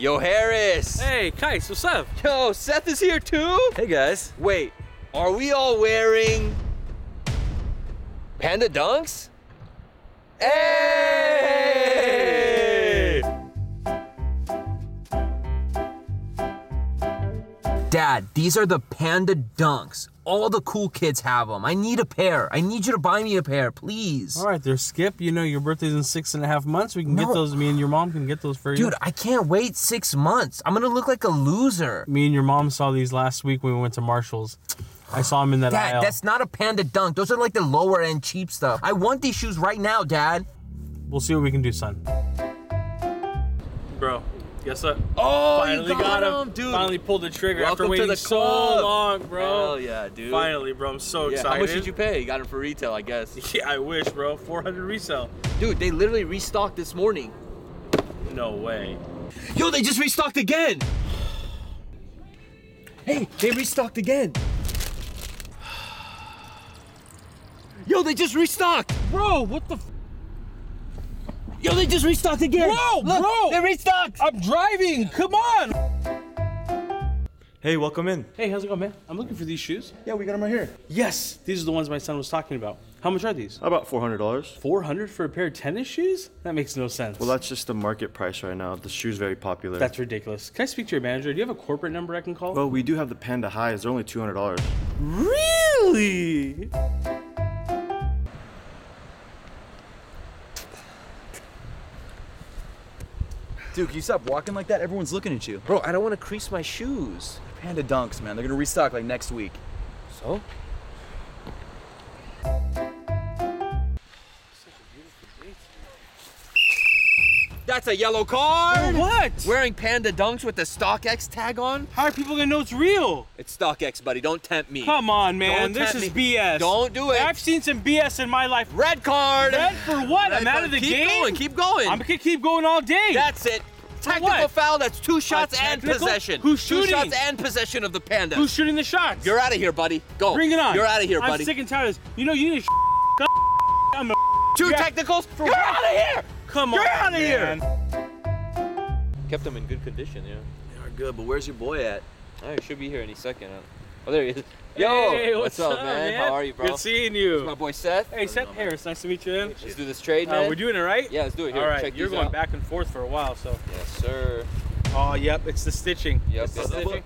Yo, Harris. Hey, Qias, what's up? Yo, Seth is here too? Hey guys. Wait, are we all wearing panda dunks? Hey! Dad, these are the Panda Dunks. All the cool kids have them. I need a pair. I need you to buy me a pair, please. All right, there, Skip. You know your birthday's in six and a half months. We can get No. those. Me and your mom can get those for you. Dude, I can't wait six months. I'm gonna look like a loser. me and your mom saw these last week when we went to Marshalls. I saw them in that Dad, aisle. that's not a Panda Dunk. Those are like the lower end cheap stuff. I want these shoes right now, Dad. We'll see what we can do, son. Bro, guess sir. Oh, Finally you got, got him, dude. Finally pulled the trigger Welcome after waiting the so long, bro. Hell yeah, dude. Finally, bro. I'm so Yeah, excited. how much did you pay? You got him for retail, I guess. Yeah, I wish, bro. 400 resale. Dude, they literally restocked this morning. No way. Yo, they just restocked again. Hey, they restocked again. Yo, they just restocked. Bro, what the? F- Yo, they just restocked again. Whoa, Look, bro. they restocked. I'm driving. Come on. Hey, welcome in. Hey, how's it going, man? I'm looking for these shoes. Yeah, we got them right here. Yes, these are the ones my son was talking about. How much are these? About four hundred dollars. 400 for a pair of tennis shoes? That makes no sense. Well, that's just the market price right now. The shoe's very popular. That's ridiculous. Can I speak to your manager? Do you have a corporate number I can call? well, we do have the Panda Highs. They're only two hundred dollars. really? Dude, can you stop walking like that? Everyone's looking at you. Bro, I don't want to crease my shoes. Panda Dunks, man. They're gonna restock like next week. So? That's a yellow card. For What? Wearing Panda Dunks with the StockX tag on? How are people gonna know it's real? It's StockX, buddy. Don't tempt me. Come on, man. Don't this is me. BS. Don't do it. I've seen some BS in my life. Red card. Red for what? Red I'm out of the keep game. Keep going, keep going. I'm gonna keep going all day. That's it. Technical foul. That's two shots and possession. Who's shooting? Two shots and possession of the Panda. Who's shooting the shots? You're out of here, buddy. Go. Bring it on. You're out of here, buddy. I'm sick and tired of this. You know you need to. I'm a. Two Yeah. technicals. You're out of here. Come You're on. outta here. man. Kept them in good condition, yeah. They are good, but where's your boy at? Oh, he should be here any second. Oh, there he is. Yo, Hey, what's, up, man? How are you, bro? Good seeing you. This My boy Seth. Hey, Seth Harris. Nice to meet you. Man. Let's do this trade, Uh, man. we're doing it right. Yeah, let's do it here. All right. Check You're going out. back and forth for a while, so. Yes, sir. Oh, yep. It's the stitching. Yep. It's the stitching.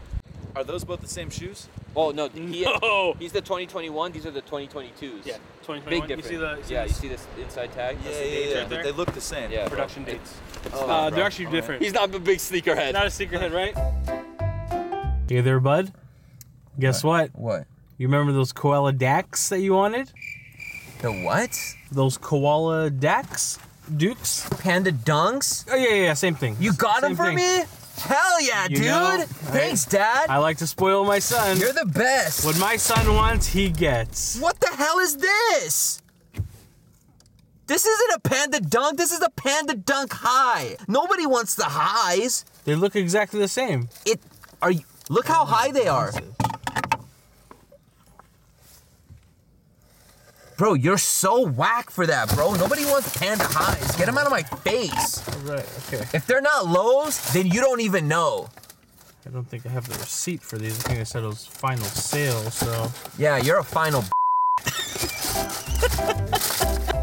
Are those both the same shoes? Oh no, he, No. he's the 2021. These are the 2022s. Yeah. 2021. Big You difference. see the? see yeah, the you see this inside tag? Yeah, the yeah, yeah. right? They look the same. Yeah. production dates. Oh, Uh, they're actually All right. different. He's not a big sneakerhead. Not a secret head, right? Hey there, bud. Guess what? What? You remember those koala dacks that you wanted? The what? Those koala dacks? Dukes? Panda Dunks? Oh, yeah, yeah, yeah, same thing. You got them for thing. me? Hell yeah, You dude! know, Thanks, Dad. I like to spoil my son. You're the best. What my son wants, he gets. What the hell is this? This isn't a Panda Dunk. This is a Panda Dunk High. Nobody wants the highs. They look exactly the same. It. Are you? Look how high they are. Bro, you're so whack for that, bro. Nobody wants Panda Highs. Get them out of my face. Right, okay. If they're not lows, then you don't even know. I don't think I have the receipt for these. I think I said it was final sale, so. Yeah, you're a final.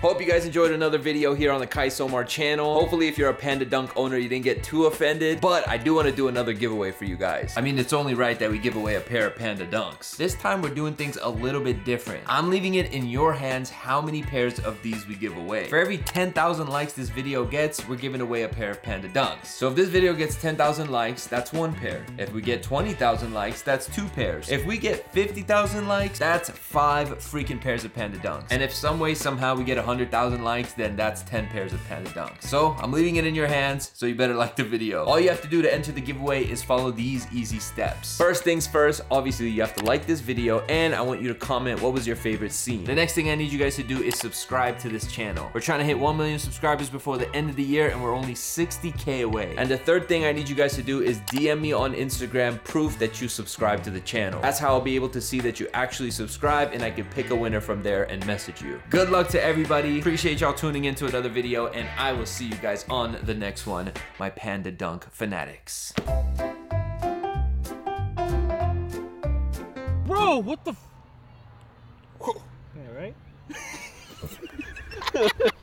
Hope you guys enjoyed another video here on the Qias Omar channel. Hopefully if you're a Panda Dunk owner, you didn't get too offended, but I do want to do another giveaway for you guys. I mean, it's only right that we give away a pair of Panda Dunks. This time we're doing things a little bit different. I'm leaving it in your hands how many pairs of these we give away. For every 10,000 likes this video gets, we're giving away a pair of Panda Dunks. So if this video gets 10,000 likes, that's one pair. If we get 20,000 likes, that's two pairs. If we get 50,000 likes, that's five freaking pairs of Panda Dunks. And if some way, somehow we get 100,000 likes, then that's 10 pairs of Panda Dunks. So I'm leaving it in your hands, so you better like the video. All you have to do to enter the giveaway is follow these easy steps. First things first, obviously you have to like this video and I want you to comment what was your favorite scene. The next thing I need you guys to do is subscribe to this channel. We're trying to hit 1 million subscribers before the end of the year and we're only 60k away. And the third thing I need you guys to do is DM me on Instagram proof that you subscribe to the channel. That's how I'll be able to see that you actually subscribe and I can pick a winner from there and message you. Good luck to everybody. Appreciate y'all tuning into another video, and I will see you guys on the next one, my Panda Dunk fanatics. Bro, what the? F- yeah, right.